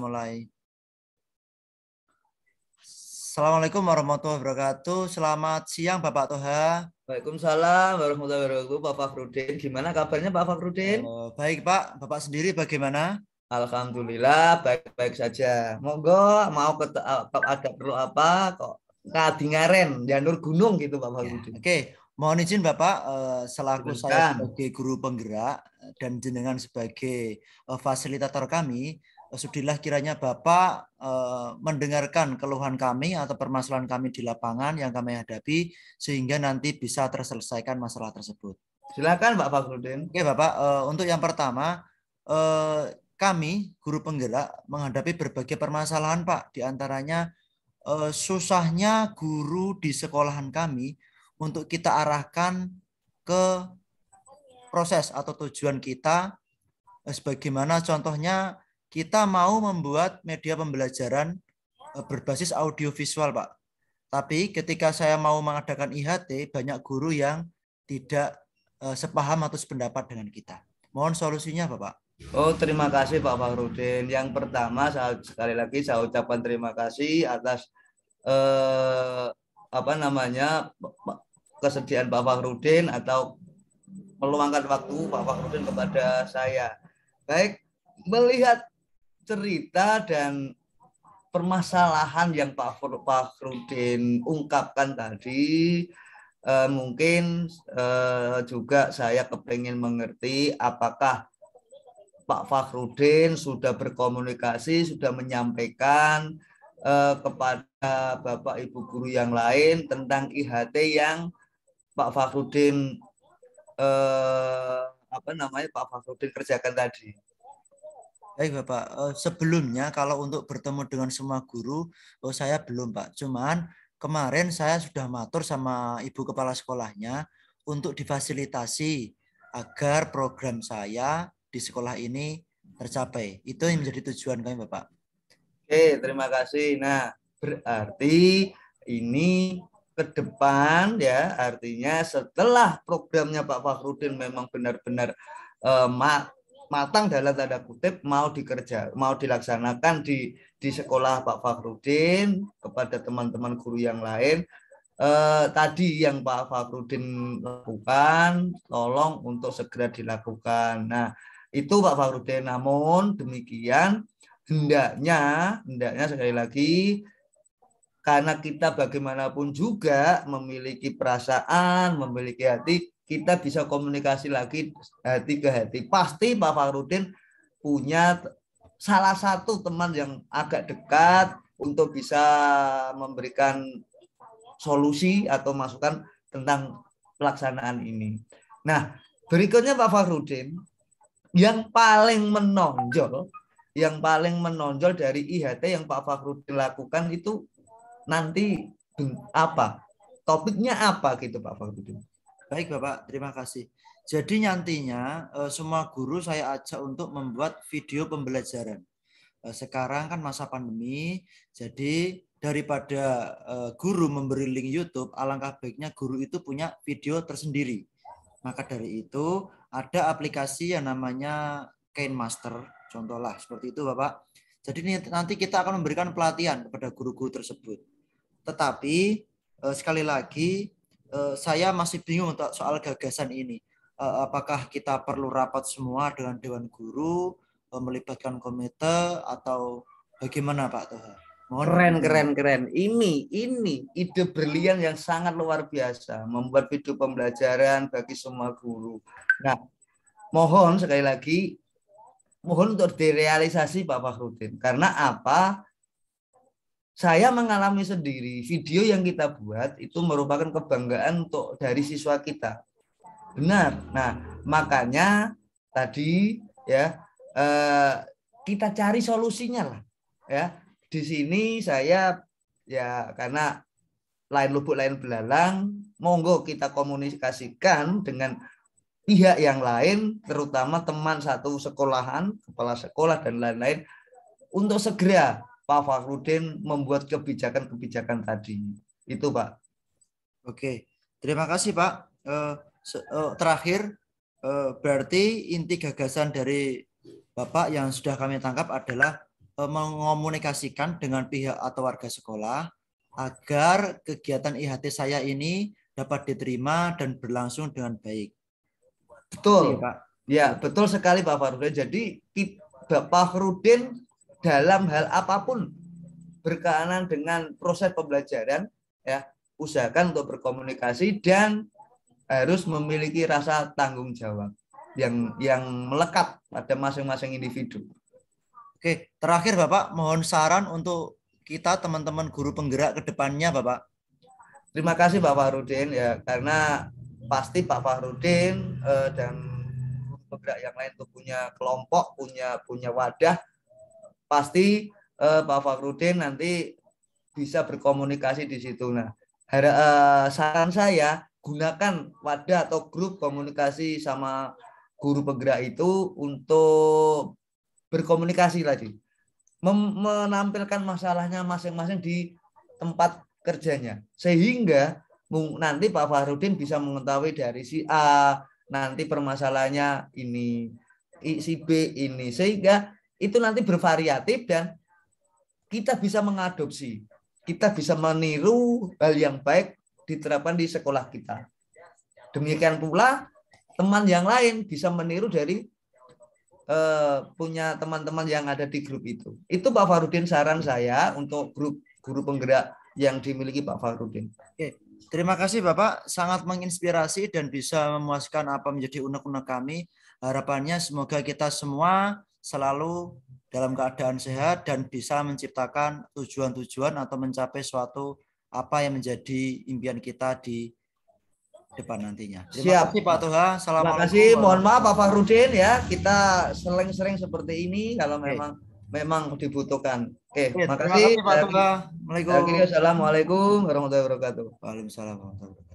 mulai. Assalamualaikum warahmatullahi wabarakatuh. Selamat siang Bapak Toha. Waalaikumsalam warahmatullahi wabarakatuh. Pak Fakhrudin, gimana kabarnya Pak Fakhrudin? Oh, baik Pak, Bapak sendiri bagaimana? Alhamdulillah baik-baik saja. Monggo mau ke ada perlu apa kok kadingaren janur gunung gitu Pak Fakhrudin. Ya, Oke, mohon izin Bapak eh, selaku Silakan. saya sebagai guru penggerak dan jenengan sebagai eh, fasilitator kami Sudilah kiranya Bapak eh, mendengarkan keluhan kami atau permasalahan kami di lapangan yang kami hadapi sehingga nanti bisa terselesaikan masalah tersebut. Silakan Pak Fakhrudin. Oke Bapak, eh, untuk yang pertama eh, kami guru penggerak menghadapi berbagai permasalahan Pak, di antaranya eh, susahnya guru di sekolahan kami untuk kita arahkan ke proses atau tujuan kita sebagaimana contohnya kita mau membuat media pembelajaran eh, berbasis audiovisual, Pak. Tapi ketika saya mau mengadakan IHT, banyak guru yang tidak eh, sepaham atau sependapat dengan kita. Mohon solusinya, Bapak. Oh, terima kasih Pak Fakhrudin. Yang pertama saya sekali lagi saya ucapkan terima kasih atas eh, apa namanya kesediaan Pak Fakhrudin atau meluangkan waktu Pak Fakhrudin kepada saya. Baik, melihat cerita dan permasalahan yang Pak Fakhrudin ungkapkan tadi eh, mungkin eh, juga saya kepingin mengerti apakah Pak Fakhrudin sudah berkomunikasi sudah menyampaikan eh, kepada Bapak Ibu guru yang lain tentang IHT yang Pak Fakhrudin eh, apa namanya Pak Fakhrudin kerjakan tadi. Baik Bapak, Eh, sebelumnya kalau untuk bertemu dengan semua guru, oh saya belum Pak. Cuman kemarin saya sudah matur sama Ibu Kepala Sekolahnya untuk difasilitasi agar program saya di sekolah ini tercapai. Itu yang menjadi tujuan kami Bapak. Oke, terima kasih. Nah, berarti ini ke depan ya, artinya setelah programnya Pak Fakhrudin memang benar-benar eh, matang dalam tanda kutip mau dikerja, mau dilaksanakan di di sekolah Pak Fakhrudin kepada teman-teman guru yang lain. Eh, tadi yang Pak Fakhrudin lakukan, tolong untuk segera dilakukan. Nah, itu Pak Fakhrudin. Namun demikian hendaknya hendaknya sekali lagi karena kita bagaimanapun juga memiliki perasaan, memiliki hati, kita bisa komunikasi lagi hati ke hati. Pasti Pak Fakhrudin punya salah satu teman yang agak dekat untuk bisa memberikan solusi atau masukan tentang pelaksanaan ini. Nah, berikutnya Pak Fakhrudin yang paling menonjol, yang paling menonjol dari IHT yang Pak Fakhrudin lakukan itu nanti apa? Topiknya apa gitu Pak Fakhrudin? Baik Bapak, terima kasih. Jadi nantinya eh, semua guru saya ajak untuk membuat video pembelajaran. Eh, Sekarang kan masa pandemi, jadi daripada eh, guru memberi link YouTube, alangkah baiknya guru itu punya video tersendiri. Maka dari itu ada aplikasi yang namanya Kain Master, contohlah seperti itu Bapak. Jadi nanti kita akan memberikan pelatihan kepada guru-guru tersebut. Tetapi sekali lagi eh, saya masih bingung untuk soal gagasan ini. Eh, apakah kita perlu rapat semua dengan dewan guru, eh, melibatkan komite atau bagaimana Pak Toha? Mohon Keren, keren, keren. Ini, ini ide brilian yang sangat luar biasa. Membuat video pembelajaran bagi semua guru. Nah, mohon sekali lagi, mohon untuk direalisasi Pak Fakhrudin. Karena apa? Saya mengalami sendiri. Video yang kita buat itu merupakan kebanggaan untuk dari siswa kita. Benar. Nah, makanya tadi ya eh, kita cari solusinya lah. Ya, di sini saya ya karena lain lubuk lain belalang, monggo kita komunikasikan dengan pihak yang lain, terutama teman satu sekolahan, kepala sekolah dan lain-lain, untuk segera Pak Fakhrudin membuat kebijakan-kebijakan tadi. Itu Pak. Oke, terima kasih Pak. Eh, eh, terakhir, eh, berarti inti gagasan dari Bapak yang sudah kami tangkap adalah mengomunikasikan dengan pihak atau warga sekolah agar kegiatan IHT saya ini dapat diterima dan berlangsung dengan baik. Betul, iya, Pak. Ya, betul sekali Pak Farudin. Jadi Bapak Farudin dalam hal apa pun berkaitan dengan proses pembelajaran ya usahakan untuk berkomunikasi dan harus memiliki rasa tanggung jawab yang yang melekat pada masing-masing individu. Oke, terakhir Bapak mohon saran untuk kita teman-teman guru penggerak ke depannya Bapak. Terima kasih Bapak Farudin ya karena pasti Pak Farudin eh, dan penggerak yang lain itu punya kelompok, punya punya wadah pasti eh, Pak Farudin nanti bisa berkomunikasi di situ. Nah, hara, eh, saran saya gunakan wadah atau grup komunikasi sama guru penggerak itu untuk berkomunikasi lagi. Mem menampilkan masalahnya masing-masing di tempat kerjanya. Sehingga nanti Pak Fahrudin bisa mengetahui dari si A, nanti permasalahannya ini, si B ini. Sehingga itu nanti bervariatif dan kita bisa mengadopsi. Kita bisa meniru hal yang baik diterapkan di sekolah kita. Demikian pula teman yang lain bisa meniru dari uh, punya teman-teman yang ada di grup itu. Itu Pak Farudin saran saya untuk grup guru penggerak yang dimiliki Pak Farudin. Oke, terima kasih Bapak, sangat menginspirasi dan bisa memuaskan apa menjadi unek-unek kami. Harapannya semoga kita semua selalu dalam keadaan sehat dan bisa menciptakan tujuan-tujuan atau mencapai suatu apa yang menjadi impian kita di depan nantinya. Terima Siap. kasih Pak Tuha. Terima kasih. Mohon maaf Pak Fahrudin ya. Kita sering-sering seperti ini kalau Oke. memang memang dibutuhkan. Oke, Oke terima kasih. Pak Tuha. Assalamualaikum warahmatullahi wabarakatuh. Waalaikumsalam warahmatullahi wabarakatuh.